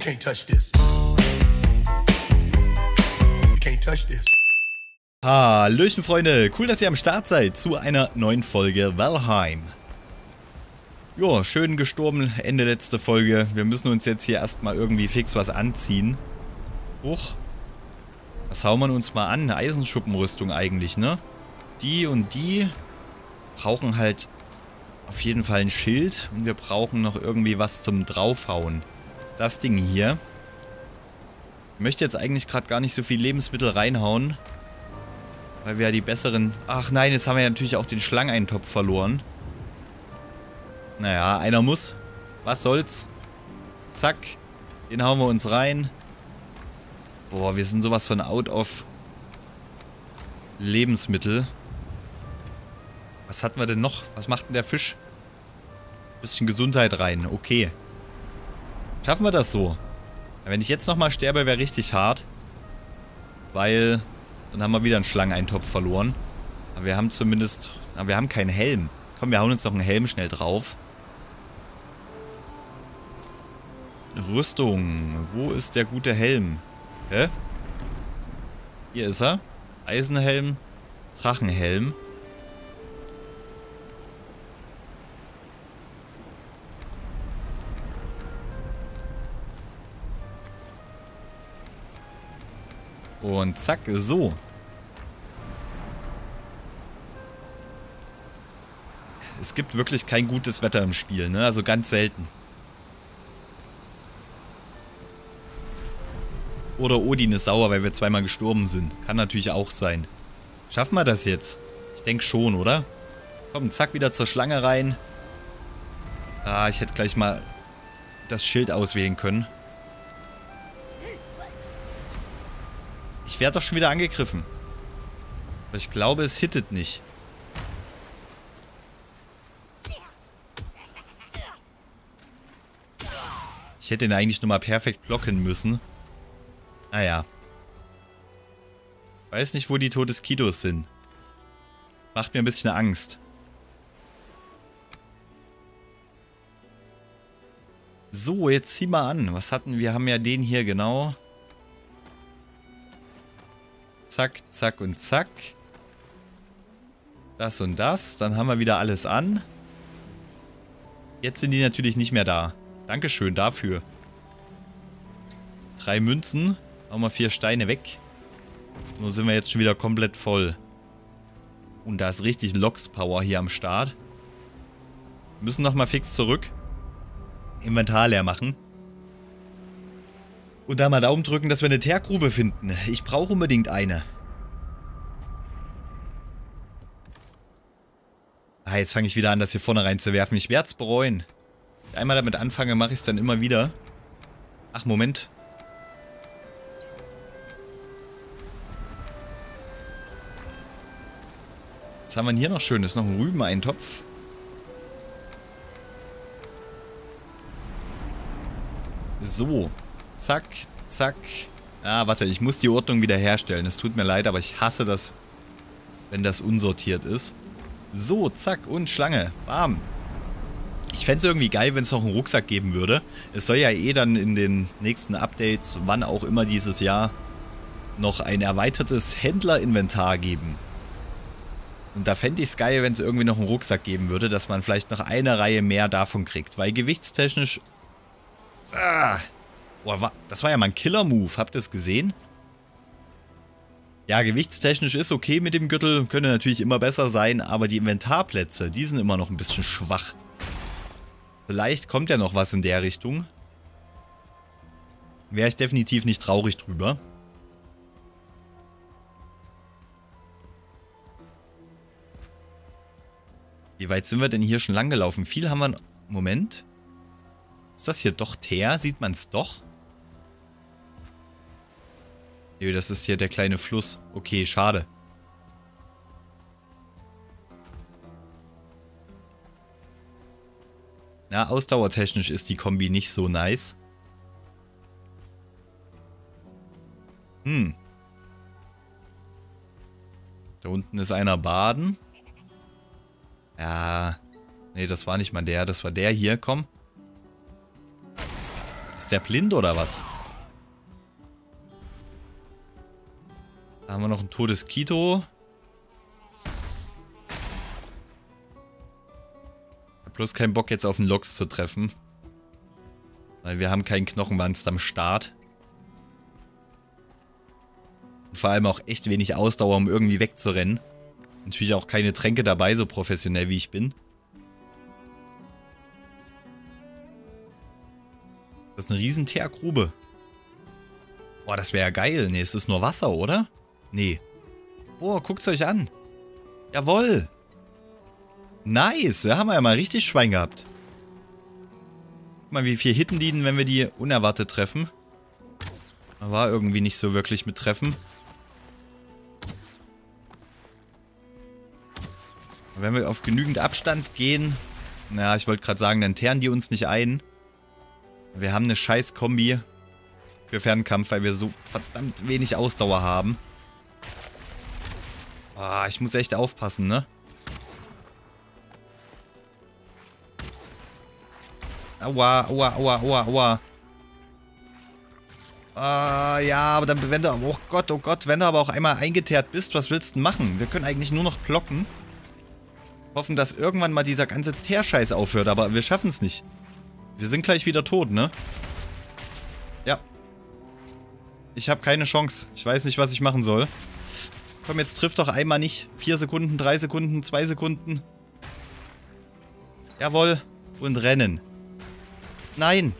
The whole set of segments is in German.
You can't touch this. You can't touch this. Hallöchen Freunde, cool, dass ihr am Start seid zu einer neuen Folge Valheim. Jo, schön gestorben, Ende letzte Folge. Wir müssen uns jetzt hier erstmal irgendwie fix was anziehen. Hoch. Was hauen wir uns mal an? Eine Eisenschuppenrüstung eigentlich, ne? Die und die brauchen halt auf jeden Fall ein Schild und wir brauchen noch irgendwie was zum draufhauen. Das Ding hier. Ich möchte jetzt eigentlich gerade gar nicht so viel Lebensmittel reinhauen. Weil wir ja die besseren... Ach nein, jetzt haben wir ja natürlich auch den Schlangeneintopf verloren. Naja, einer muss. Was soll's? Zack. Den hauen wir uns rein. Boah, wir sind sowas von out of Lebensmittel. Was hatten wir denn noch? Was macht denn der Fisch? Bisschen Gesundheit rein. Okay. Schaffen wir das so? Wenn ich jetzt nochmal sterbe, wäre richtig hart. Weil dann haben wir wieder einen Schlangeneintopf verloren. Aber wir haben zumindest... Aber wir haben keinen Helm. Komm, wir hauen uns noch einen Helm schnell drauf. Rüstung. Wo ist der gute Helm? Hä? Hier ist er. Eisenhelm. Drachenhelm. Und zack, so. Es gibt wirklich kein gutes Wetter im Spiel, ne? Also ganz selten. Oder Odin ist sauer, weil wir zweimal gestorben sind. Kann natürlich auch sein. Schaffen wir das jetzt? Ich denke schon, oder? Komm, zack, wieder zur Schlange rein. Ah, ich hätte gleich mal das Schild auswählen können. Ich werde doch schon wieder angegriffen. Aber ich glaube, es hittet nicht. Ich hätte ihn eigentlich nur mal perfekt blocken müssen. Naja. Weiß nicht, wo die Todeskidos sind. Macht mir ein bisschen Angst. So, jetzt zieh mal an. Was hatten wir? Wir haben ja den hier genau. Zack, zack und zack. Das und das. Dann haben wir wieder alles an. Jetzt sind die natürlich nicht mehr da. Dankeschön dafür. Drei Münzen. Auch mal vier Steine weg. Nur sind wir jetzt schon wieder komplett voll. Und da ist richtig Loks-Power hier am Start. Wir müssen nochmal fix zurück. Inventar leer machen. Und da mal Daumen drücken, dass wir eine Teergrube finden. Ich brauche unbedingt eine. Ah, jetzt fange ich wieder an, das hier vorne reinzuwerfen. Ich werde es bereuen. Wenn ich einmal damit anfange, mache ich es dann immer wieder. Ach, Moment. Was haben wir denn hier noch schön? Das ist noch ein Rübeneintopf. So. Zack, zack. Ah, warte, ich muss die Ordnung wieder herstellen. Es tut mir leid, aber ich hasse das, wenn das unsortiert ist. So, zack, und Schlange. Bam. Ich fände es irgendwie geil, wenn es noch einen Rucksack geben würde. Es soll ja eh dann in den nächsten Updates, wann auch immer dieses Jahr, noch ein erweitertes Händlerinventar geben. Und da fände ich es geil, wenn es irgendwie noch einen Rucksack geben würde, dass man vielleicht noch eine Reihe mehr davon kriegt. Weil gewichtstechnisch... Ah, Boah, das war ja mal ein Killer-Move. Habt ihr es gesehen? Ja, gewichtstechnisch ist okay mit dem Gürtel. Könnte natürlich immer besser sein, aber die Inventarplätze, die sind immer noch ein bisschen schwach. Vielleicht kommt ja noch was in der Richtung. Wäre ich definitiv nicht traurig drüber. Wie weit sind wir denn hier schon lang gelaufen? Viel haben wir... Moment. Ist das hier doch Teer? Sieht man es doch? Nee, das ist hier der kleine Fluss. Okay, schade. Na, ausdauertechnisch ist die Kombi nicht so nice. Hm. Da unten ist einer baden. Ja. Nee, das war nicht mal der. Das war der hier. Komm. Ist der blind oder was? Da haben wir noch ein totes Kito. Hab bloß keinen Bock jetzt auf den Loks zu treffen. Weil wir haben keinen Knochenwanst am Start. Und vor allem auch echt wenig Ausdauer, um irgendwie wegzurennen. Natürlich auch keine Tränke dabei, so professionell wie ich bin. Das ist eine riesen Teergrube. Boah, das wäre ja geil. Nee, es ist nur Wasser, oder? Nee. Boah, guckt's euch an. Jawoll. Nice. Da haben wir ja mal richtig Schwein gehabt. Guck mal, wie viel hitten die denn, wenn wir die unerwartet treffen. War irgendwie nicht so wirklich mit Treffen. Wenn wir auf genügend Abstand gehen, naja, ich wollte gerade sagen, dann teeren die uns nicht ein. Wir haben eine scheiß Kombi für Fernkampf, weil wir so verdammt wenig Ausdauer haben. Ah, ich muss echt aufpassen, ne? Aua, aua, aua, aua, aua. Ah, ja, aber dann, wenn du, oh Gott, oh Gott, wenn du aber auch einmal eingeteert bist, was willst du denn machen? Wir können eigentlich nur noch blocken. Hoffen, dass irgendwann mal dieser ganze Teerscheiß aufhört, aber wir schaffen es nicht. Wir sind gleich wieder tot, ne? Ja. Ich habe keine Chance. Ich weiß nicht, was ich machen soll. Komm, jetzt trifft doch einmal nicht. Vier Sekunden, drei Sekunden, zwei Sekunden. Jawohl. Und rennen. Nein.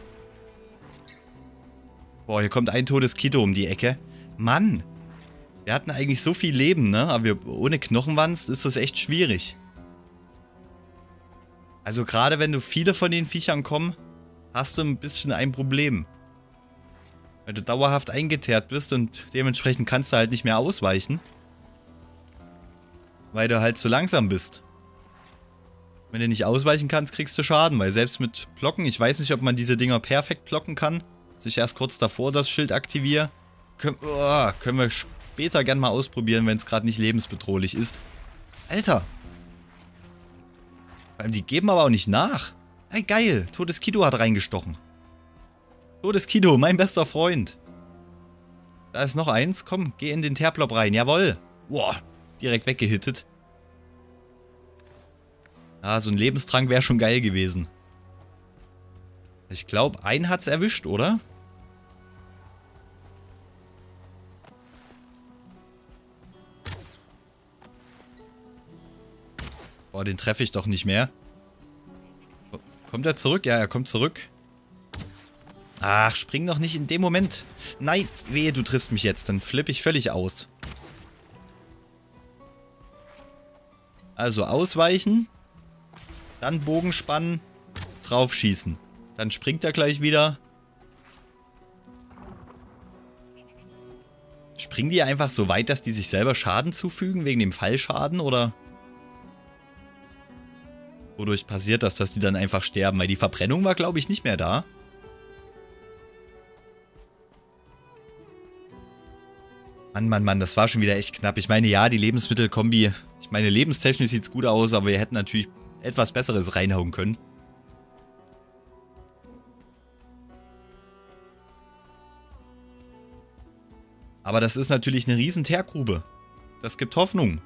Boah, hier kommt ein totes Kito um die Ecke. Mann. Wir hatten eigentlich so viel Leben, ne? Aber wir, ohne Knochenwanst ist das echt schwierig. Also gerade wenn du viele von den Viechern kommen, hast du ein bisschen ein Problem. Weil du dauerhaft eingeteert bist und dementsprechend kannst du halt nicht mehr ausweichen. Weil du halt zu langsam bist. Wenn du nicht ausweichen kannst, kriegst du Schaden, weil selbst mit Blocken, ich weiß nicht, ob man diese Dinger perfekt blocken kann. Sich erst kurz davor das Schild aktiviere. Können, oh, können wir später gern mal ausprobieren, wenn es gerade nicht lebensbedrohlich ist. Alter, die geben aber auch nicht nach. Hey, geil. Todes Kido hat reingestochen. Todes Kido, mein bester Freund. Da ist noch eins. Komm, geh in den Terplop rein. Jawoll. Boah, direkt weggehittet. Ah, so ein Lebenstrank wäre schon geil gewesen. Ich glaube, einen hat's erwischt, oder? Boah, den treffe ich doch nicht mehr. Kommt er zurück? Ja, er kommt zurück. Ach, spring doch nicht in dem Moment. Nein, wehe, du triffst mich jetzt. Dann flippe ich völlig aus. Also ausweichen. Dann Bogen spannen. Draufschießen. Dann springt er gleich wieder. Springen die einfach so weit, dass die sich selber Schaden zufügen, wegen dem Fallschaden, oder? Wodurch passiert das, dass die dann einfach sterben? Weil die Verbrennung war, glaube ich, nicht mehr da. Mann, Mann, Mann, das war schon wieder echt knapp. Ich meine, ja, die Lebensmittelkombi, ich meine, lebenstechnisch sieht es gut aus, aber wir hätten natürlich etwas Besseres reinhauen können. Aber das ist natürlich eine riesen Teergrube. Das gibt Hoffnung.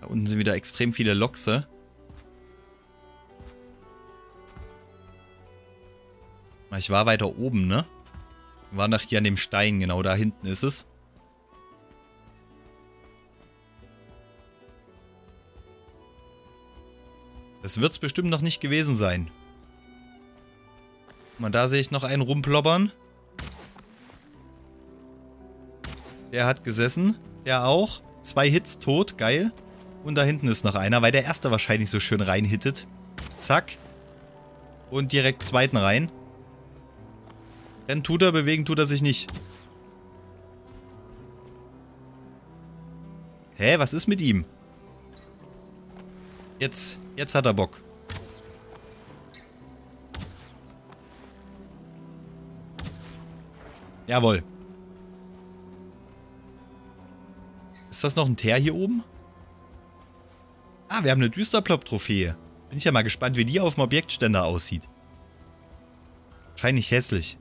Da unten sind wieder extrem viele Lokse. Ich war weiter oben, ne? War nach hier an dem Stein, genau da hinten ist es. Das wird es bestimmt noch nicht gewesen sein. Guck mal, da sehe ich noch einen rumplobbern. Der hat gesessen. Der auch. Zwei Hits tot, geil. Und da hinten ist noch einer, weil der erste wahrscheinlich so schön reinhittet. Zack. Und direkt zweiten rein. Rennen tut er, bewegen tut er sich nicht. Hä, was ist mit ihm? Jetzt, jetzt hat er Bock. Jawohl. Ist das noch ein Teer hier oben? Ah, wir haben eine Düsterplop-Trophäe. Bin ich ja mal gespannt, wie die auf dem Objektständer aussieht. Wahrscheinlich hässlich.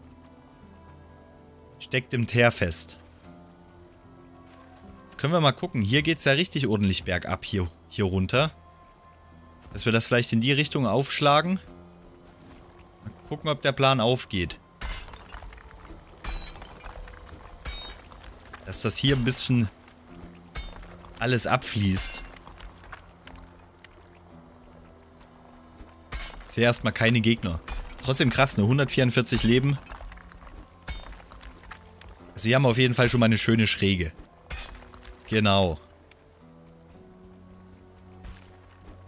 Steckt im Teer fest. Jetzt können wir mal gucken. Hier geht es ja richtig ordentlich bergab hier, hier runter. Dass wir das vielleicht in die Richtung aufschlagen. Mal gucken, ob der Plan aufgeht. Dass das hier ein bisschen alles abfließt. Jetzt hier erstmal keine Gegner. Trotzdem krass, ne? 144 Leben. Also wir haben auf jeden Fall schon mal eine schöne Schräge. Genau.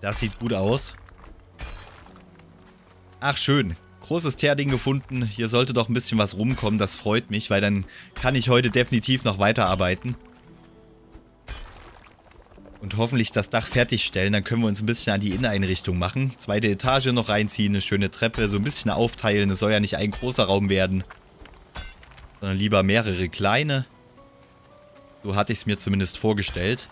Das sieht gut aus. Ach, schön. Großes Teerding gefunden. Hier sollte doch ein bisschen was rumkommen. Das freut mich, weil dann kann ich heute definitiv noch weiterarbeiten. Und hoffentlich das Dach fertigstellen. Dann können wir uns ein bisschen an die Inneneinrichtung machen. Zweite Etage noch reinziehen, eine schöne Treppe, so ein bisschen aufteilen. Es soll ja nicht ein großer Raum werden. Sondern lieber mehrere kleine. So hatte ich es mir zumindest vorgestellt.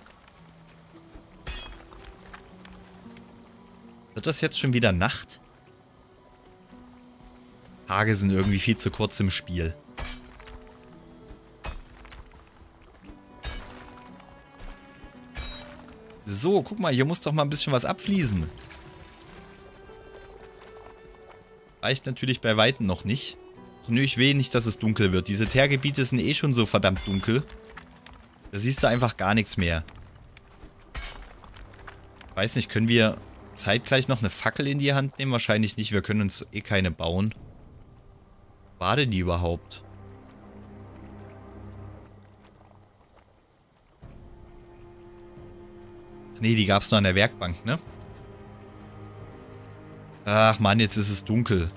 Wird das jetzt schon wieder Nacht? Tage sind irgendwie viel zu kurz im Spiel. So, guck mal, hier muss doch mal ein bisschen was abfließen. Reicht natürlich bei Weitem noch nicht. Ach nö, ich will nicht, dass es dunkel wird. Diese Teergebiete sind eh schon so verdammt dunkel. Da siehst du einfach gar nichts mehr. Weiß nicht, können wir zeitgleich noch eine Fackel in die Hand nehmen? Wahrscheinlich nicht, wir können uns eh keine bauen. War denn die überhaupt? Nee, die gab es nur an der Werkbank, ne? Ach man, jetzt ist es dunkel.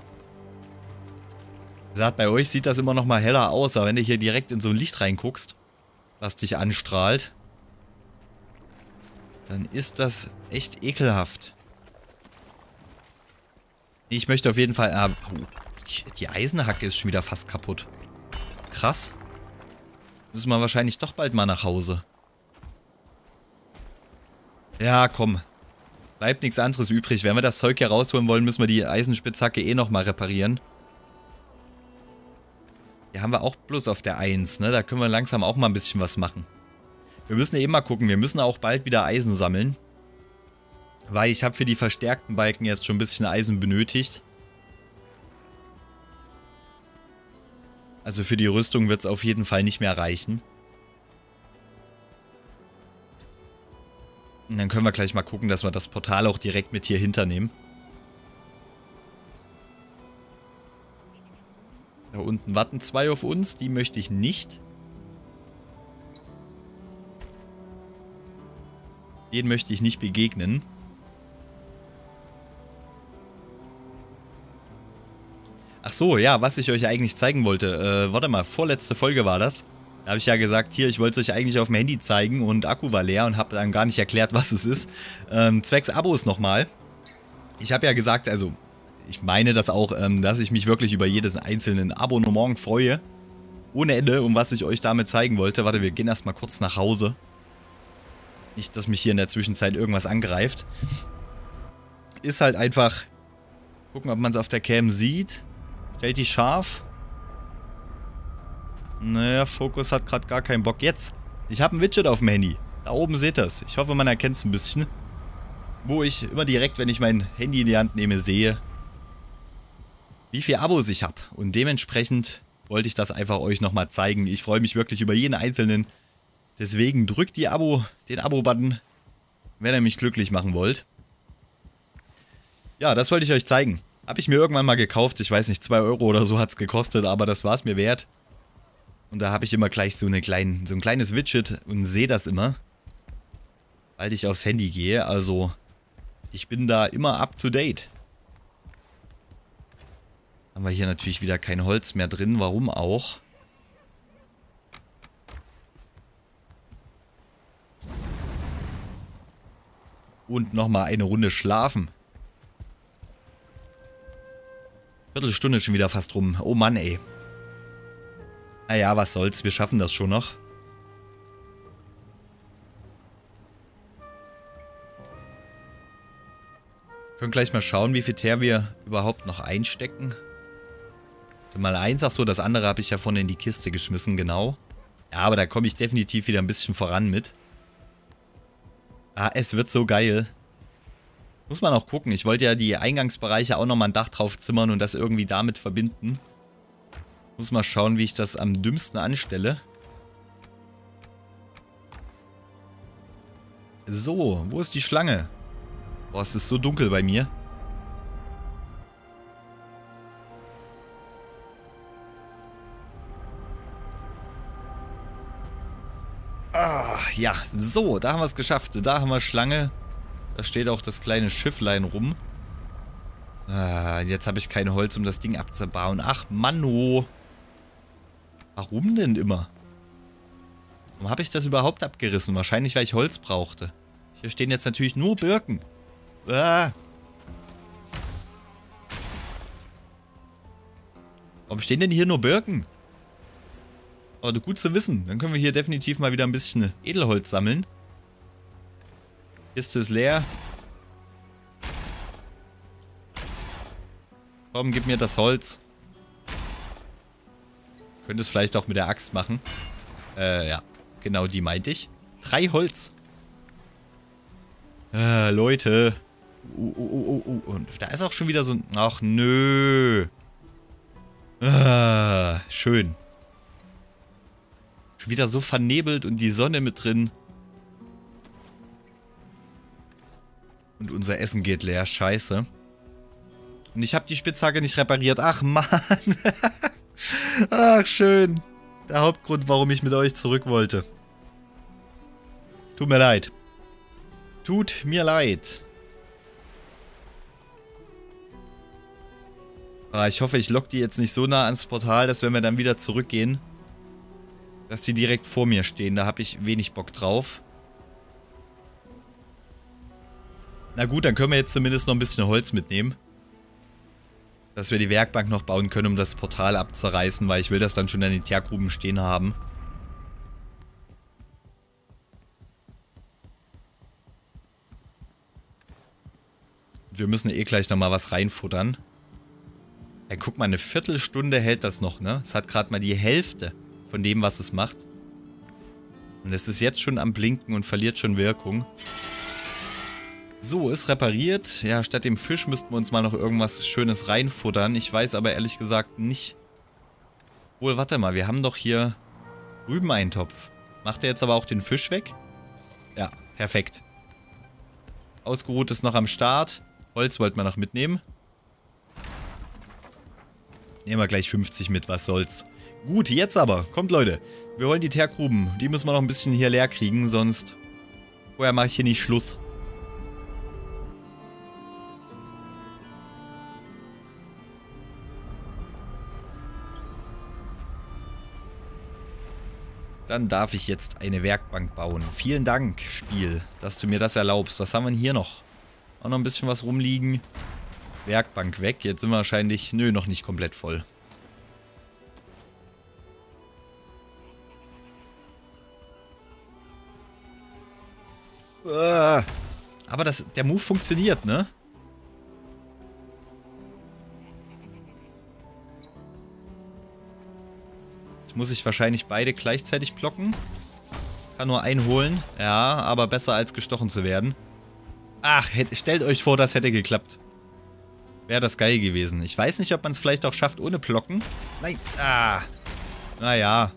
Wie gesagt, bei euch sieht das immer noch mal heller aus, aber wenn du hier direkt in so ein Licht reinguckst, was dich anstrahlt, dann ist das echt ekelhaft. Ich möchte auf jeden Fall... Äh, die Eisenhacke ist schon wieder fast kaputt. Krass. Müssen wir wahrscheinlich doch bald mal nach Hause. Ja, komm. Bleibt nichts anderes übrig. Wenn wir das Zeug hier rausholen wollen, müssen wir die Eisenspitzhacke eh nochmal reparieren. Hier haben wir auch bloß auf der 1, ne? Da können wir langsam auch mal ein bisschen was machen. Wir müssen eben mal gucken. Wir müssen auch bald wieder Eisen sammeln. Weil ich habe für die verstärkten Balken jetzt schon ein bisschen Eisen benötigt. Also für die Rüstung wird es auf jeden Fall nicht mehr reichen. Und dann können wir gleich mal gucken, dass wir das Portal auch direkt mit hier hinternehmen. Da unten warten zwei auf uns, die möchte ich nicht. Den möchte ich nicht begegnen. Ach so, ja, was ich euch eigentlich zeigen wollte. Äh, warte mal, vorletzte Folge war das. Da habe ich ja gesagt, hier, ich wollte es euch eigentlich auf dem Handy zeigen und Akku war leer und habe dann gar nicht erklärt, was es ist. Ähm, zwecks Abos nochmal. Ich habe ja gesagt, also, ich meine das auch, ähm, dass ich mich wirklich über jedes einzelnen Abonnement freue. Ohne Ende, um was ich euch damit zeigen wollte. Warte, wir gehen erstmal kurz nach Hause. Nicht, dass mich hier in der Zwischenzeit irgendwas angreift. Ist halt einfach... Gucken, ob man es auf der Cam sieht. Stellt die scharf. Naja, Fokus hat gerade gar keinen Bock. Jetzt. Ich habe ein Widget auf dem Handy. Da oben seht ihr es. Ich hoffe, man erkennt es ein bisschen. Wo ich immer direkt, wenn ich mein Handy in die Hand nehme, sehe, wie viele Abos ich habe. Und dementsprechend wollte ich das einfach euch nochmal zeigen. Ich freue mich wirklich über jeden einzelnen. Deswegen drückt die Abo, den Abo-Button, wenn ihr mich glücklich machen wollt. Ja, das wollte ich euch zeigen. Habe ich mir irgendwann mal gekauft. Ich weiß nicht, 2 Euro oder so hat es gekostet, aber das war es mir wert. Und da habe ich immer gleich so, eine klein, so ein kleines Widget und sehe das immer. Weil ich aufs Handy gehe. Also, ich bin da immer up to date. Haben wir hier natürlich wieder kein Holz mehr drin. Warum auch? Und nochmal eine Runde schlafen. Viertelstunde schon wieder fast rum. Oh Mann, ey. Naja, was soll's. Wir schaffen das schon noch. Können gleich mal schauen, wie viel Teer wir überhaupt noch einstecken. Mal eins, ach so, das andere habe ich ja vorne in die Kiste geschmissen, genau. Ja, aber da komme ich definitiv wieder ein bisschen voran mit. Ah, es wird so geil. Muss man auch gucken. Ich wollte ja die Eingangsbereiche auch nochmal ein Dach drauf zimmern und das irgendwie damit verbinden. Muss mal schauen, wie ich das am dümmsten anstelle. So, wo ist die Schlange? Boah, es ist so dunkel bei mir. Ah, ja, so, da haben wir es geschafft. Da haben wir Schlange. Da steht auch das kleine Schifflein rum. Ah, jetzt habe ich kein Holz, um das Ding abzubauen. Ach, Manno. Warum denn immer? Warum habe ich das überhaupt abgerissen? Wahrscheinlich, weil ich Holz brauchte. Hier stehen jetzt natürlich nur Birken. Ah. Warum stehen denn hier nur Birken? Aber gut zu wissen. Dann können wir hier definitiv mal wieder ein bisschen Edelholz sammeln. Kiste ist leer. Komm, gib mir das Holz. Könnte es vielleicht auch mit der Axt machen. Äh, ja. Genau, die meinte ich. Drei Holz. Äh, Leute. Uh, uh, uh, uh, uh. Und da ist auch schon wieder so ein... Ach, nö. Ah, schön. Schon wieder so vernebelt und die Sonne mit drin. Und unser Essen geht leer. Scheiße. Und ich habe die Spitzhacke nicht repariert. Ach, Mann. Ach, schön. Der Hauptgrund, warum ich mit euch zurück wollte. Tut mir leid. Tut mir leid. Ah, ich hoffe, ich lock die jetzt nicht so nah ans Portal, dass wenn wir dann wieder zurückgehen, dass die direkt vor mir stehen. Da habe ich wenig Bock drauf. Na gut, dann können wir jetzt zumindest noch ein bisschen Holz mitnehmen. Dass wir die Werkbank noch bauen können, um das Portal abzureißen, weil ich will das dann schon in den Teergruben stehen haben. Wir müssen eh gleich nochmal was reinfuttern. Ey, guck mal, eine Viertelstunde hält das noch, ne? Es hat gerade mal die Hälfte von dem, was es macht. Und es ist jetzt schon am Blinken und verliert schon Wirkung. So, ist repariert. Ja, statt dem Fisch müssten wir uns mal noch irgendwas Schönes reinfuttern. Ich weiß aber ehrlich gesagt nicht... Wohl, warte mal, wir haben doch hier Rübeneintopf. Macht er jetzt aber auch den Fisch weg? Ja, perfekt. Ausgeruht ist noch am Start. Holz wollten wir noch mitnehmen. Nehmen wir gleich 50 mit, was soll's. Gut, jetzt aber. Kommt, Leute. Wir wollen die Teergruben. Die müssen wir noch ein bisschen hier leer kriegen, sonst... Vorher mache ich hier nicht Schluss. Dann darf ich jetzt eine Werkbank bauen. Vielen Dank, Spiel, dass du mir das erlaubst. Was haben wir denn hier noch? Auch noch ein bisschen was rumliegen. Werkbank weg. Jetzt sind wir wahrscheinlich... Nö, noch nicht komplett voll. Äh, aber das, der Move funktioniert, ne? Jetzt muss ich wahrscheinlich beide gleichzeitig blocken. Kann nur einen holen. Ja, aber besser als gestochen zu werden. Ach, stellt euch vor, das hätte geklappt. Wäre das geil gewesen. Ich weiß nicht, ob man es vielleicht auch schafft ohne Blocken. Nein. Ah. Naja.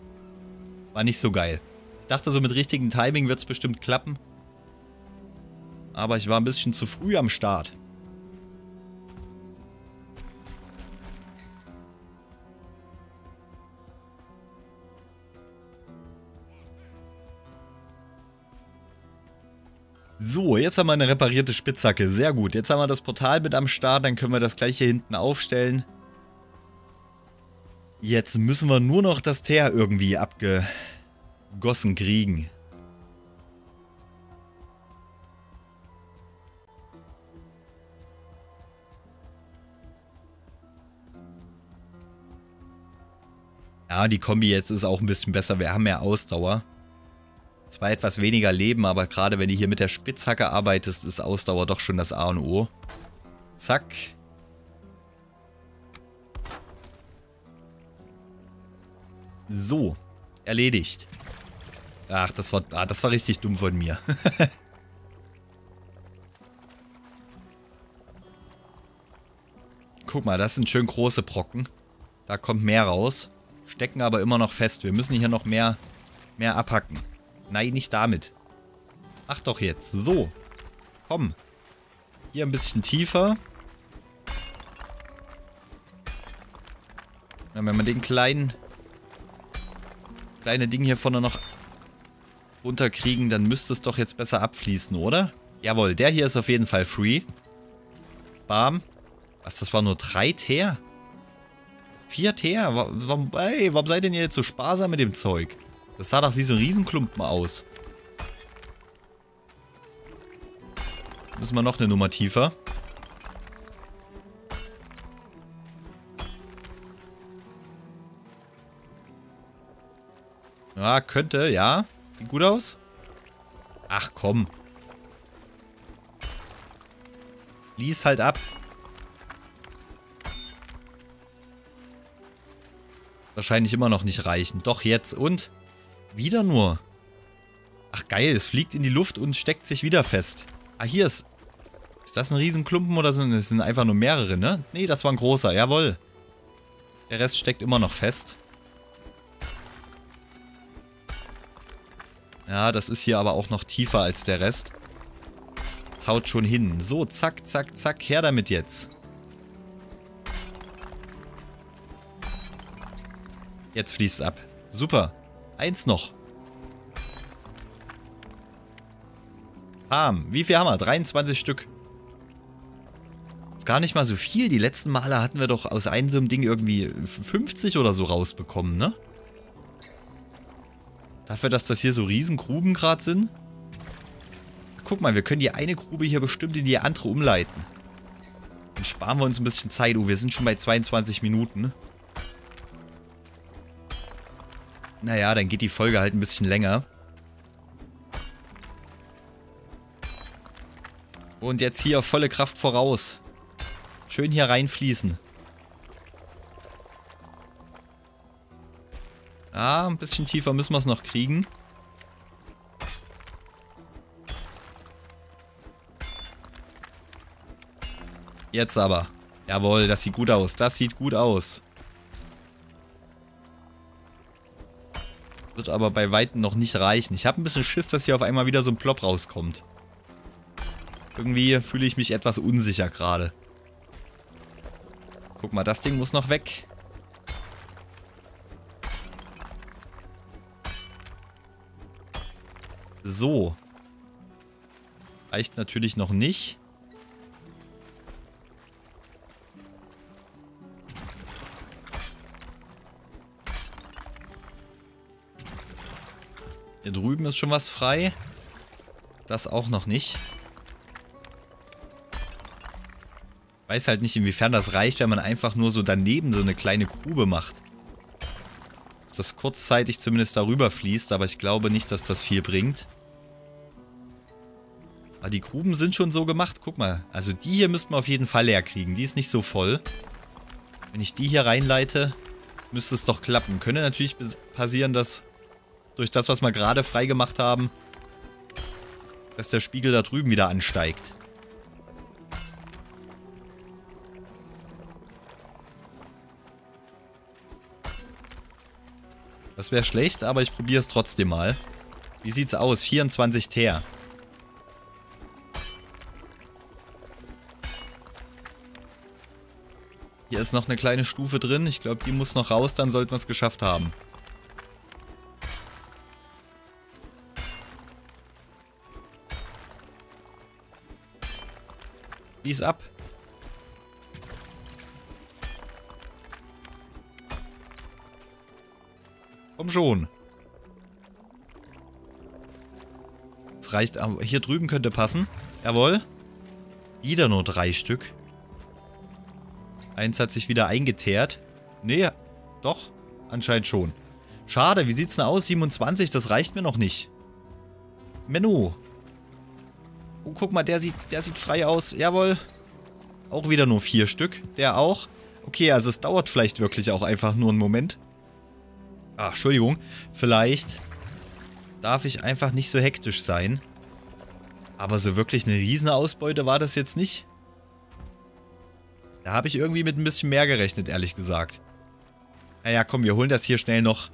War nicht so geil. Ich dachte, so mit richtigem Timing wird es bestimmt klappen. Aber ich war ein bisschen zu früh am Start. So, jetzt haben wir eine reparierte Spitzhacke. Sehr gut. Jetzt haben wir das Portal mit am Start. Dann können wir das gleich hier hinten aufstellen. Jetzt müssen wir nur noch das Teer irgendwie abgegossen kriegen. Ja, die Kombi jetzt ist auch ein bisschen besser. Wir haben mehr Ausdauer. Zwar etwas weniger Leben, aber gerade wenn du hier mit der Spitzhacke arbeitest, ist Ausdauer doch schon das A und O. Zack. So, erledigt. Ach, das war, ah, das war richtig dumm von mir. Guck mal, das sind schön große Brocken. Da kommt mehr raus. Stecken aber immer noch fest. Wir müssen hier noch mehr, mehr abhacken. Nein, nicht damit. Mach doch jetzt. So. Komm. Hier ein bisschen tiefer. Ja, wenn man den kleinen kleine Ding hier vorne noch runterkriegen, dann müsste es doch jetzt besser abfließen, oder? Jawohl, der hier ist auf jeden Fall free. Bam. Was, das war nur drei Teer? Vier Teer? Warum, ey, warum seid ihr jetzt so sparsam mit dem Zeug? Das sah doch wie so ein Riesenklumpen aus. Müssen wir noch eine Nummer tiefer. Ja, könnte, ja. Sieht gut aus. Ach komm. Lies halt ab. Wahrscheinlich immer noch nicht reichen. Doch jetzt. Und? Wieder nur. Ach geil, es fliegt in die Luft und steckt sich wieder fest. Ah, hier ist... Ist das ein Riesenklumpen oder sind es sind einfach nur mehrere, ne? Nee, das war ein großer. Jawohl. Der Rest steckt immer noch fest. Ja, das ist hier aber auch noch tiefer als der Rest. Das haut schon hin. So, zack, zack, zack. Her damit jetzt. Jetzt fließt es ab. Super. Eins noch. Bam. Wie viel haben wir? 23 Stück. Ist gar nicht mal so viel. Die letzten Male hatten wir doch aus einem so einem Ding irgendwie 50 oder so rausbekommen, ne? Dafür, dass das hier so Riesengruben gerade sind. Guck mal, wir können die eine Grube hier bestimmt in die andere umleiten. Dann sparen wir uns ein bisschen Zeit. Oh, wir sind schon bei 22 Minuten. Naja, dann geht die Folge halt ein bisschen länger. Und jetzt hier volle Kraft voraus. Schön hier reinfließen. Ah, ein bisschen tiefer müssen wir es noch kriegen. Jetzt aber. Jawohl, das sieht gut aus. Das sieht gut aus. Wird aber bei Weitem noch nicht reichen. Ich habe ein bisschen Schiss, dass hier auf einmal wieder so ein Plop rauskommt. Irgendwie fühle ich mich etwas unsicher gerade. Guck mal, das Ding muss noch weg. So. Reicht natürlich noch nicht. Hier drüben ist schon was frei. Das auch noch nicht. Weiß halt nicht, inwiefern das reicht, wenn man einfach nur so daneben so eine kleine Grube macht dass das kurzzeitig zumindest darüber fließt, aber ich glaube nicht, dass das viel bringt. Aber die Gruben sind schon so gemacht. Guck mal. Also die hier müssten wir auf jeden Fall leer kriegen. Die ist nicht so voll. Wenn ich die hier reinleite, müsste es doch klappen. Könnte natürlich passieren, dass durch das, was wir gerade freigemacht haben, dass der Spiegel da drüben wieder ansteigt. Das wäre schlecht, aber ich probiere es trotzdem mal. Wie sieht's aus? 24 Teer. Hier ist noch eine kleine Stufe drin. Ich glaube, die muss noch raus, dann sollten wir es geschafft haben. Wie ist ab? Komm schon. Das reicht. Hier drüben könnte passen. Jawohl. Wieder nur drei Stück. Eins hat sich wieder eingeteert. Nee, doch. Anscheinend schon. Schade, wie sieht's denn aus? 27, das reicht mir noch nicht. Menno. Oh, guck mal, der sieht, der sieht frei aus. Jawohl. Auch wieder nur vier Stück. Der auch. Okay, also es dauert vielleicht wirklich auch einfach nur einen Moment. Ach, Entschuldigung. Vielleicht darf ich einfach nicht so hektisch sein. Aber so wirklich eine Riesenausbeute war das jetzt nicht. Da habe ich irgendwie mit ein bisschen mehr gerechnet, ehrlich gesagt. Naja, komm, wir holen das hier schnell noch.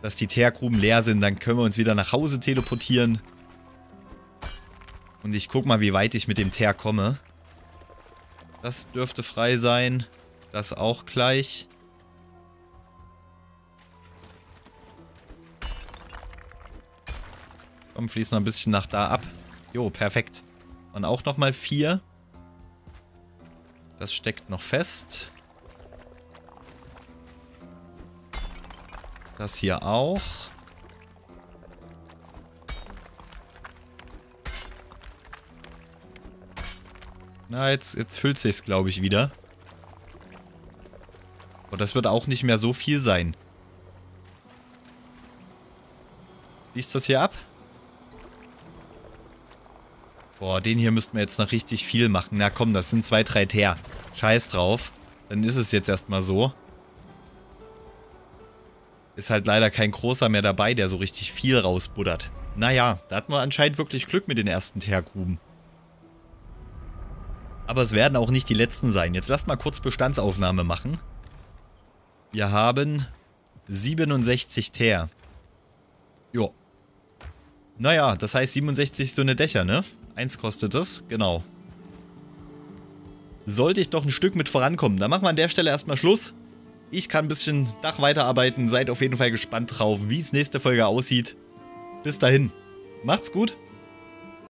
Dass die Teergruben leer sind, dann können wir uns wieder nach Hause teleportieren. Und ich guck mal, wie weit ich mit dem Teer komme. Das dürfte frei sein. Das auch gleich. Komm, fließen noch ein bisschen nach da ab. Jo, perfekt. Und auch nochmal vier. Das steckt noch fest. Das hier auch. Na, jetzt, jetzt füllt sich's, glaube ich, wieder. Und das wird auch nicht mehr so viel sein. Liest das hier ab? Boah, den hier müssten wir jetzt noch richtig viel machen. Na komm, das sind zwei, drei Teer. Scheiß drauf. Dann ist es jetzt erstmal so. Ist halt leider kein großer mehr dabei, der so richtig viel rausbuddert. Naja, da hatten wir anscheinend wirklich Glück mit den ersten Teergruben. Aber es werden auch nicht die letzten sein. Jetzt lasst mal kurz Bestandsaufnahme machen. Wir haben 67 Teer. Jo. Naja, das heißt 67 so eine Dächer, ne? Eins kostet es, genau. Sollte ich doch ein Stück mit vorankommen. Dann machen wir an der Stelle erstmal Schluss. Ich kann ein bisschen Dach weiterarbeiten. Seid auf jeden Fall gespannt drauf, wie es nächste Folge aussieht. Bis dahin. Macht's gut.